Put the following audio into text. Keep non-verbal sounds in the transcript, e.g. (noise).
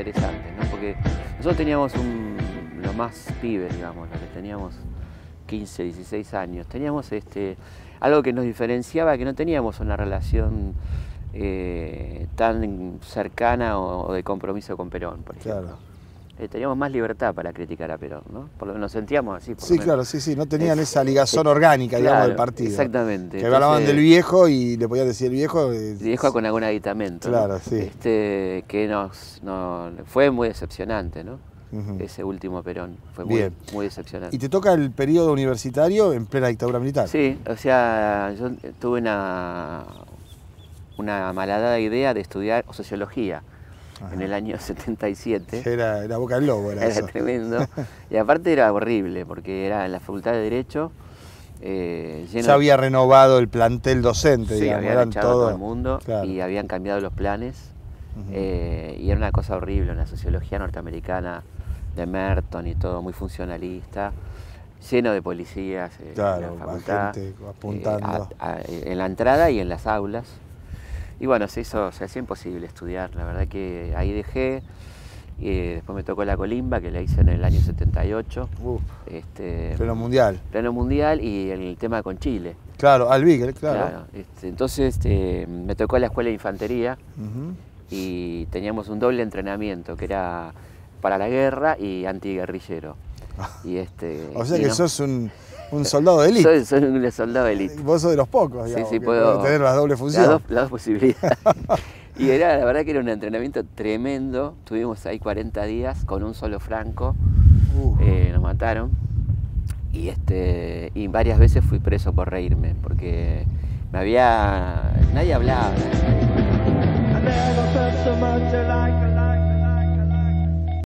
interesantes, ¿no? Porque nosotros teníamos un, lo más pibes, digamos, lo que teníamos 15, 16 años, teníamos este, algo que nos diferenciaba, que no teníamos una relación eh, tan cercana o, de compromiso con Perón, por ejemplo. Eh, teníamos más libertad para criticar a Perón, ¿no? Por lo nos sentíamos así. sí, claro, sí, sí, no tenían esa ligazón orgánica, digamos, del partido. Exactamente. Que hablaban del viejo y le podían decir el viejo. Viejo con algún aditamento. Claro, sí. Este, que nos, fue muy decepcionante, ¿no? Ese último Perón fue muy, muy, decepcionante. ¿Y te toca el periodo universitario en plena dictadura militar? Sí, o sea, yo tuve una, una malhadada idea de estudiar sociología en el año 77. Era la boca del lobo, era, era tremendo. (laughs) y aparte era horrible, porque era en la Facultad de Derecho. Eh, ya había renovado el plantel docente, sí, digamos, habían echado todo, el mundo y habían cambiado los planes. Eh, y era una cosa horrible, una sociología norteamericana de Merton y todo, muy funcionalista, lleno de policías en la facultad, apuntando. en la entrada y en las aulas. Y bueno, se hizo, se hacía imposible estudiar, la verdad que ahí dejé. Y después me tocó la colimba, que la hice en el año 78. este, pleno mundial. Pleno mundial y el tema con Chile. Claro, al claro. claro este, entonces este, me tocó la escuela de infantería y teníamos un doble entrenamiento, que era para la guerra y antiguerrillero. (laughs) y este, o sea que sos un un soldado de élite. Soy, un soldado de élite. Vos sos de los pocos, digamos, sí, sí, puedo tener las dobles funciones. Las dos, posibilidades. (laughs) y era, la verdad que era un entrenamiento tremendo. Tuvimos ahí 40 días con un solo franco. Eh, nos mataron. Y, este, y varias veces fui preso por reírme, porque me había. Nadie hablaba.